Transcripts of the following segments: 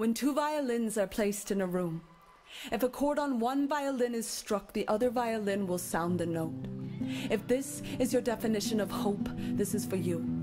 When two violins are placed in a room, if a chord on one violin is struck, the other violin will sound the note. If this is your definition of hope, this is for you.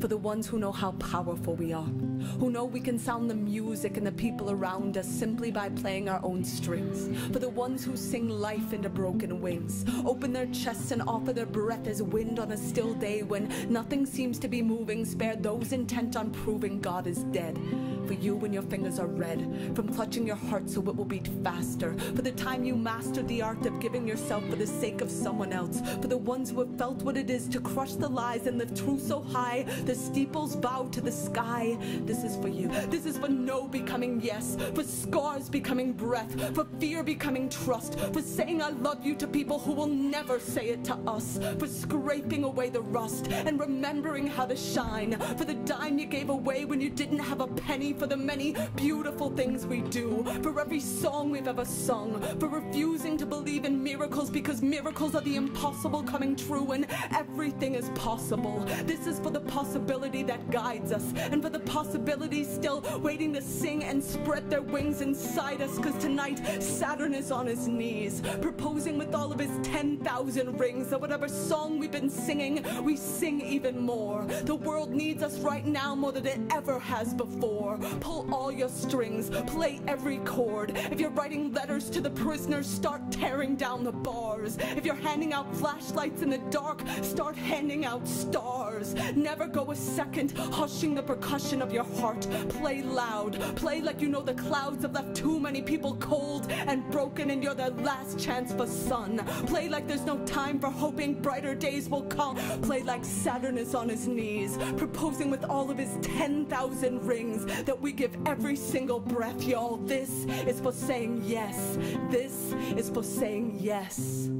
For the ones who know how powerful we are, who know we can sound the music and the people around us simply by playing our own strings. For the ones who sing life into broken wings, open their chests and offer their breath as wind on a still day when nothing seems to be moving. Spare those intent on proving God is dead. For you when your fingers are red, from clutching your heart so it will beat faster. For the time you mastered the art of giving yourself for the sake of someone else. For the ones who have felt what it is to crush the lies and lift truth so high, the steeples bow to the sky. This is for you. This is for no becoming yes, for scars becoming breath, for fear becoming trust, for saying I love you to people who will never say it to us, for scraping away the rust and remembering how to shine, for the dime you gave away when you didn't have a penny for the many beautiful things we do, for every song we've ever sung, for refusing to believe in miracles because miracles are the impossible coming true and everything is possible. This is for the possibility that guides us and for the possibilities still waiting to sing and spread their wings inside us because tonight Saturn is on his knees, proposing with all of his 10,000 rings that whatever song we've been singing, we sing even more. The world needs us right now more than it ever has before. Pull all your strings, play every chord. If you're writing letters to the prisoners, start tearing down the bars. If you're handing out flashlights in the dark, start handing out stars. Never go a second hushing the percussion of your heart. Play loud, play like you know the clouds have left too many people cold and broken, and you're their last chance for sun. Play like there's no time for hoping brighter days will come. Play like Saturn is on his knees, proposing with all of his 10,000 rings that we give every single breath, y'all. This is for saying yes. This is for saying yes.